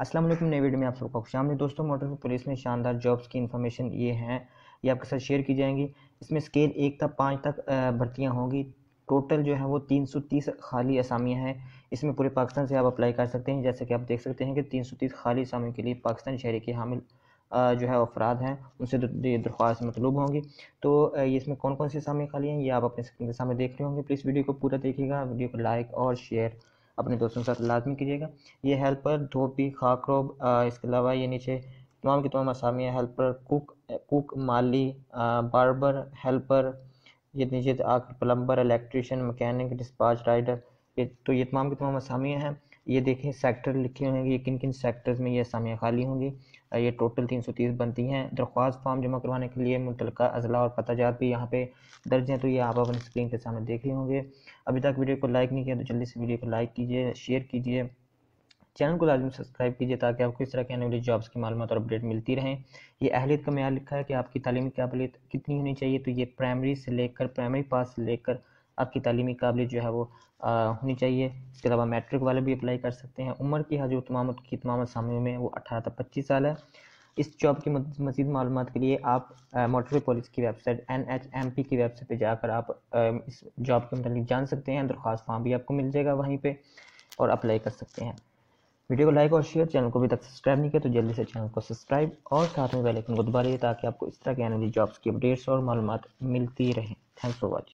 السلام علیکم، نئے ویڈیو میں آپ سب کو خوش آمدید۔ دوستوں موٹر پولیس میں شاندار جابز کی انفارمیشن یہ ہیں، یہ آپ کے ساتھ شیئر کی جائیں گی۔ اس میں سکیل ایک تا پانچ تک بھرتیاں ہوں گی۔ ٹوٹل جو ہے وہ تین سو تیس خالی اسامیاں ہیں۔ اس میں پورے پاکستان سے آپ اپلائی کر سکتے ہیں۔ جیسے کہ آپ دیکھ سکتے ہیں کہ تین سو تیس خالی اسامیوں کے لیے پاکستان شہری کے حامل جو ہے افراد ہیں، ان سے درخواست مطلوب ہوں گی۔ تو یہ اس میں کون کون سی اسامیاں خالی ہیں؟ یہ آپ اپنے سکرین کے سامنے دیکھ رہے ہوں گے۔ پلیز ویڈیو کو پورا دیکھیے گا۔ ویڈیو کو لائک اور شیئر اپنے دوستوں کے ساتھ لازمی کیجیے گا۔ یہ ہیلپر دھوپی خاکروب اس کے علاوہ یہ نیچے تمام کی تمام اسامی ہیلپر، کوک کوک مالی باربر ہیلپر، یہ نیچے آخر plumber, electrician, mechanic, dispatch, rider تو یہ تمام کی تمام اسامیاں ہیں۔ یہ دیکھیں سیکٹر لکھے ہوئے ہیں یہ کن کن سیکٹرز میں یہ اسامیاں خالی ہوں گی؟ یہ ٹوٹل تین سو تیس بنتی ہیں۔ درخواست فارم جمع کروانے کے لیے متعلقہ اضلاع اور پتہ جات بھی یہاں پہ درج ہیں، تو یہ آپ اپنے اسکرین کے سامنے دیکھ رہے ہوں گے۔ ابھی تک ویڈیو کو لائک نہیں کیا تو جلدی سے ویڈیو کو لائک کیجیے شیئر کیجیے۔ چینل کو لازمی سبسکرائب کیجیے تاکہ آپ کو اس طرح کے آنے والی جابز کی معلومات اور اپڈیٹ ملتی رہیں۔ یہ اہلیت کا معیار لکھا ہے کہ آپ کی تعلیمی قابلیت کتنی ہونی چاہیے؟ تو یہ پرائمری سے لے کر پرائمری پاس سے لے کر آپ کی تعلیمی قابلیت جو ہے وہ ہونی چاہیے۔ اس کے علاوہ میٹرک والے بھی اپلائی کر سکتے ہیں۔ عمر کی حجو تمام کی تمام سامنے میں وہ اٹھارہ تا پچیس سال ہے۔ اس جاب کی مزید معلومات کے لیے آپ موٹر پولیس کی website N H M P کی ویب سائٹ پہ جا کر آپ اس جاب کے متعلق جان سکتے ہیں۔ درخواست فارم بھی آپ کو مل جائے گا وہیں پہ اور اپلائی کر سکتے ہیں۔ ویڈیو کو لائک اور شیئر چینل کو بھی تک سبسکرائب نہیں کیا تو جلدی سے چینل کو سبسکرائب اور ساتھ میں بیل آئکن کو دبا لیے تاکہ آپ کو اس طرح کے آنے والی جابس کی اپڈیٹس اور معلومات ملتی رہیں۔ Thanks for watching